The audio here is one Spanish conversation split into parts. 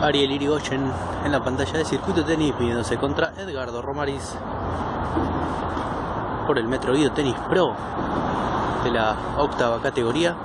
Ariel Irigoyen en la pantalla de circuito tenis midiéndose contra Edgardo Romaris por el Metro Guido Tenis Pro de la octava categoría.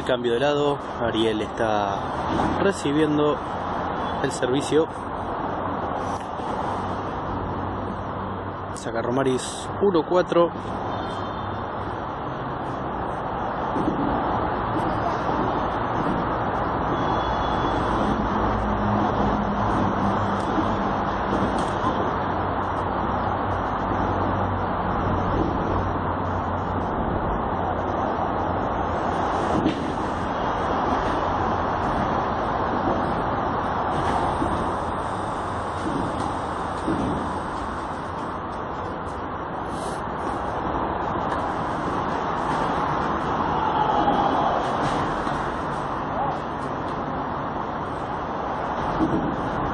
El cambio de lado, Ariel está recibiendo el servicio. Saca Romaris 1-4. あ。